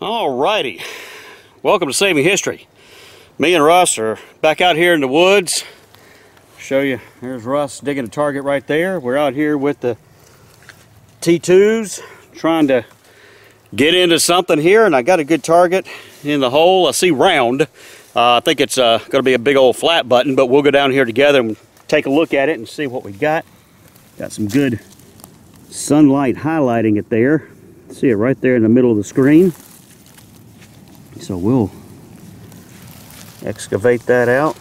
Alrighty, welcome to Saving History. Me and Russ are back out here in the woods. Show you, there's Russ digging a target right there. We're out here with the T2s trying to get into something here and I got a good target in the hole. I see round. Uh, I think it's uh, to be a big old flat button, but we'll go down here together and take a look at it and see what we got. Got some good sunlight highlighting it there. See it right there in the middle of the screen. So we'll excavate that out.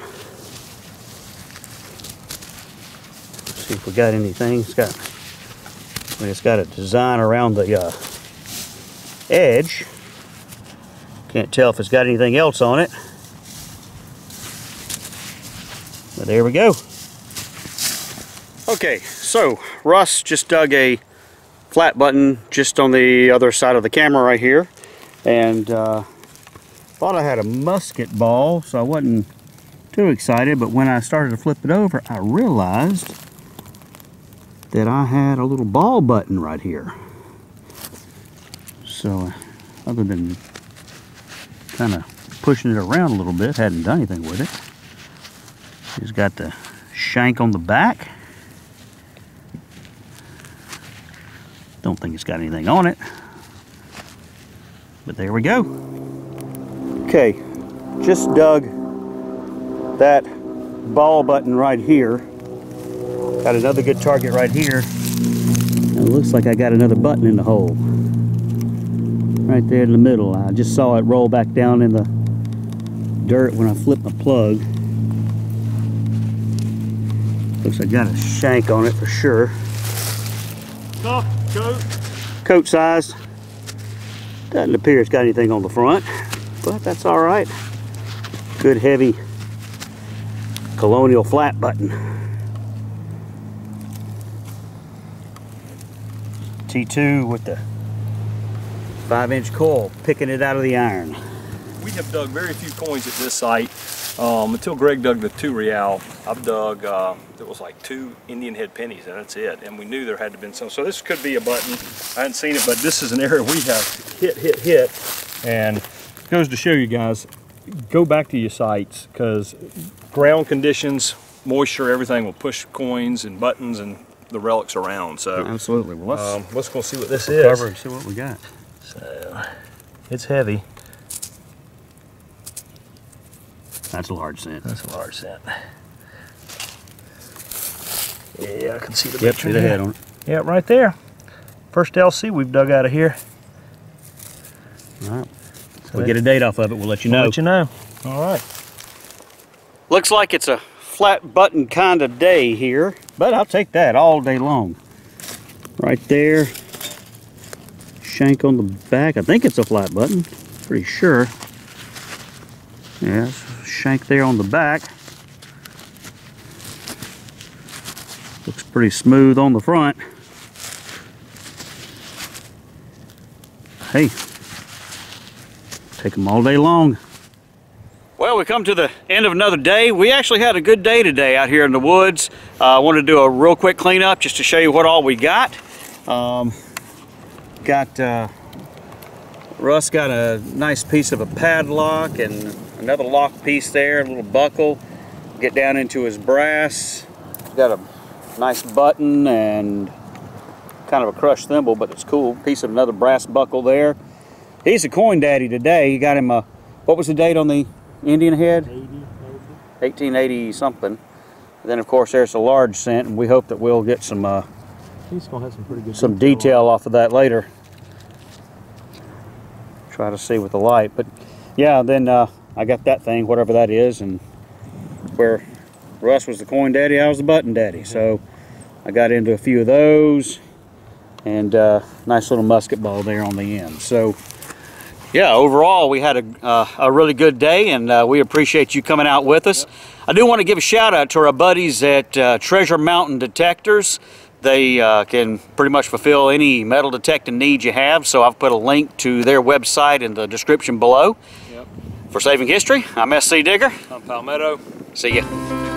See if we got anything. It's got, I mean, it's got a design around the uh, edge. Can't tell if it's got anything else on it. But there we go. Okay, so Russ just dug a flat button just on the other side of the camera right here. And uh, thought I had a musket ball, so I wasn't too excited. But when I started to flip it over, I realized that I had a little ball button right here. So uh, other than kind of pushing it around a little bit, hadn't done anything with it. It's got the shank on the back. Don't think it's got anything on it. But there we go. Okay, just dug that ball button right here. Got another good target right here. It looks like I got another button in the hole. Right there in the middle. I just saw it roll back down in the dirt when I flipped my plug. Looks like I got a shank on it for sure. Coat. Coat size. Doesn't appear it's got anything on the front, but that's all right. Good heavy colonial flat button. T2 with the five inch coil, picking it out of the iron. We have dug very few coins at this site. Um, until Greg dug the two real, I've dug, uh, there was like two Indian head pennies and that's it. And we knew there had to have been some. So this could be a button. I hadn't seen it, but this is an area we have hit, hit, hit. And goes to show you guys, go back to your sites because ground conditions, moisture, everything will push coins and buttons and the relics around. So Absolutely. Well, let's um, let's go see what this is. cover and see what we got. So it's heavy. That's a large cent. That's a large cent. Yeah, I can see the Yep, see the head on it. Yeah, right there. First LC we've dug out of here. All right. So we that- get a date off of it, we'll let you I'll know. let you know. All right. Looks like it's a flat button kind of day here, but I'll take that all day long. Right there. Shank on the back. I think it's a flat button. Pretty sure. Yeah, shank there on the back. Looks pretty smooth on the front. Hey, take them all day long. Well, we come to the end of another day. We actually had a good day today out here in the woods. I uh, wanted to do a real quick cleanup just to show you what all we got. Um, got, uh, Russ got a nice piece of a padlock and another lock piece there, a little buckle. Get down into his brass. Got a nice button and kind of a crushed thimble, but it's cool. Piece of another brass buckle there. He's a coin daddy today. He got him a, what was the date on the Indian head? 1880 something. then of course there's a large cent and we hope that we'll get some uh, He's gonna have some pretty good some detail off of that later. Try to see with the light, but yeah, then uh, I got that thing, whatever that is, and where Russ was the coin daddy, I was the button daddy. So I got into a few of those, and uh, nice little musket ball there on the end. So yeah, overall we had a, uh, a really good day, and uh, we appreciate you coming out with us. I do want to give a shout out to our buddies at uh, Treasure Mountain Detectors. They uh, can pretty much fulfill any metal detecting need you have, so I've put a link to their website in the description below. Yep. For Saving History, I'm SC Digger. I'm Palmetto. See ya.